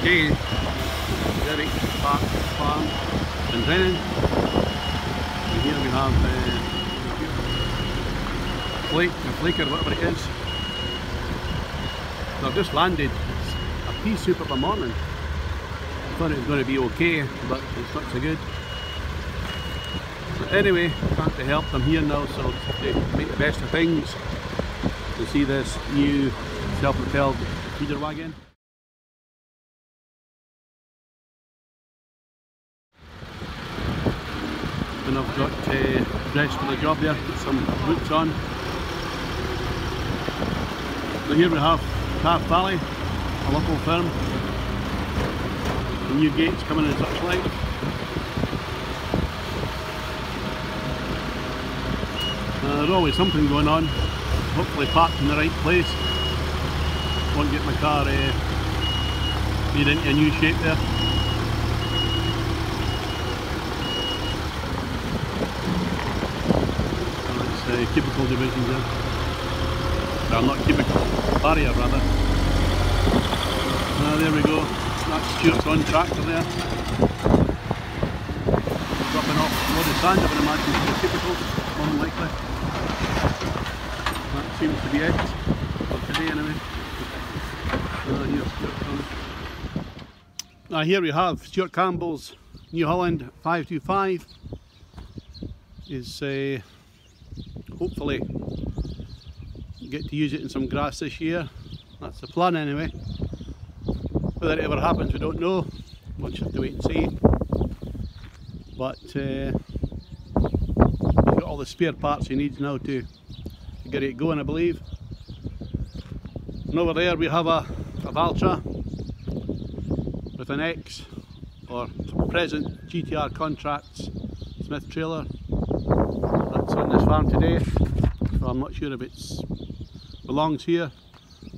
today, Rerrick Park Farm and Brennan. And here we have uh, Flake, or Flaker, whatever it is. So I've just landed. It's a pea soup of a morning. I thought it was going to be okay, but it's not so good. So anyway, can't be helped. I'm here now, so make the best of things. To see this new self-propelled feeder wagon. I've got uh, dressed for the job there, put some boots on. So here we have Taff Valley, a local firm. The new gates coming in such light. Uh, there's always something going on, hopefully parked in the right place. Won't get my car uh, made into a new shape there. Uh, cubicle division there. Well, not cubicle, barrier rather. Ah, there we go. That's Stuart's on tractor there. Dropping off a load of sand, I would imagine, for the cubicles, more than likely. That seems to be it for today anyway. Ah, here's Stuart coming. Now here we have Stuart Campbell's New Holland 525 is uh, hopefully get to use it in some grass this year. That's the plan anyway. Whether it ever happens we don't know. We'll just have to wait and see. But uh, got all the spare parts he needs now to, to get it going I believe. And over there we have a, a Valtra with an X or present GTR Contracts Smith trailer that's on this farm today. So I'm not sure if it's belongs here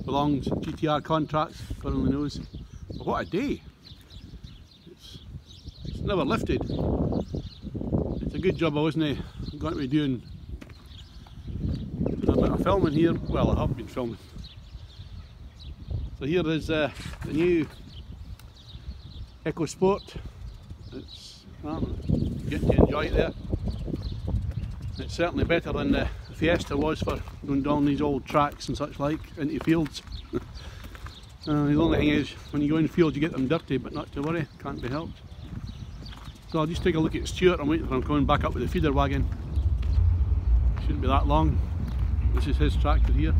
belongs GTR contracts God only knows but what a day. It's, it's never lifted. It's a good job I wasn't going to be doing a bit of filming here. Well I have been filming. So here is uh, the new EcoSport it's um, getting to enjoy it there it's certainly better than the Fiesta was for going down these old tracks and such like into fields. uh, the only thing is when you go in fields you get them dirty but not to worry, can't be helped. So I'll just take a look at Stuart, I'm waiting for him coming back up with the feeder wagon. Shouldn't be that long. This is his tractor here.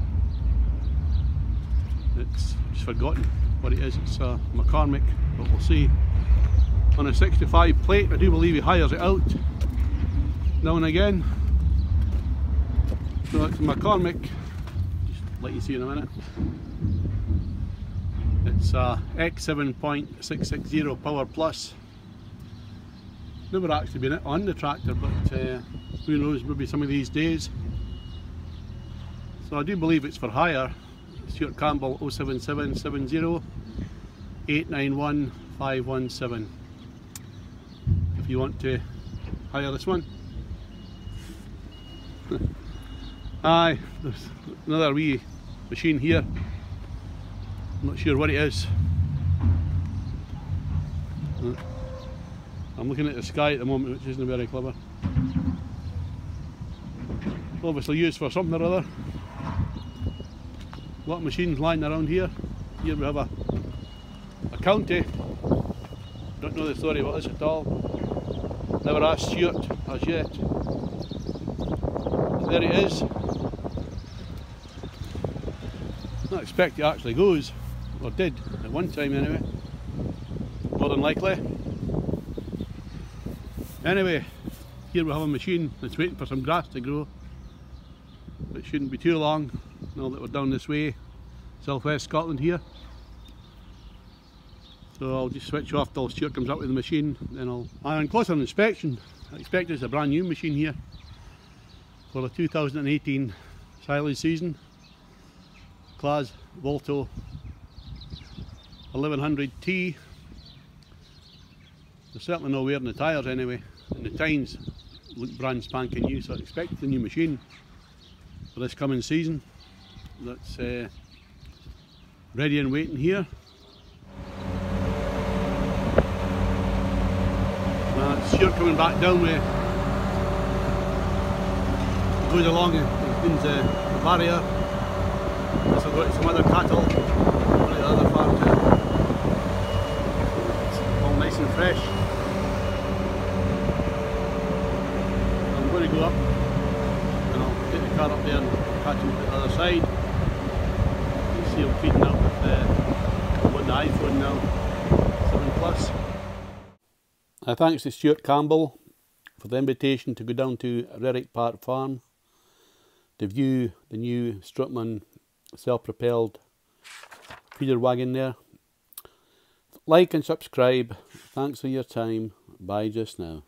It's just forgotten what it is, it's a McCormick, but we'll see. On a 65 plate, I do believe he hires it out now and again. So it's McCormick, just let you see in a minute. It's a X7.660 Power Plus. Never actually been on the tractor, but uh, who knows, maybe some of these days. So I do believe it's for hire. Stuart Campbell 07770 891 517 if you want to hire this one. Aye, there's another wee machine here. I'm not sure what it is. I'm looking at the sky at the moment, which isn't very clever. Obviously used for something or other. A lot of machines lying around here. Here we have a, a county. Don't know the story about this at all. Never asked Stuart as yet. There it is. Not expect it actually goes, or did at one time anyway. More than likely. Anyway, here we have a machine that's waiting for some grass to grow. It shouldn't be too long now that we're down this way, southwest Scotland here. So I'll just switch off till Stuart comes up with the machine, then I'll... And on closer inspection, I expect it's a brand new machine here for the 2018 silage season. Claas Volto 1100T. There's certainly no wear in the tyres anyway, and the tines look brand spanking new, so I expect the new machine for this coming season. That's uh, ready and waiting here. Now it's sure coming back down with goes along into the uh, barrier. So I've got some other cattle on the other farm too. It's uh, all nice and fresh. I'm going to go up and I'll take the car up there and catch him at the other side. You see him feeding up with uh, the, with the iPhone now, 7 Plus. Uh, thanks to Stuart Campbell for the invitation to go down to Rerrick Park Farm to view the new Strautmann self-propelled feeder wagon there. Like and subscribe. Thanks for your time. Bye just now.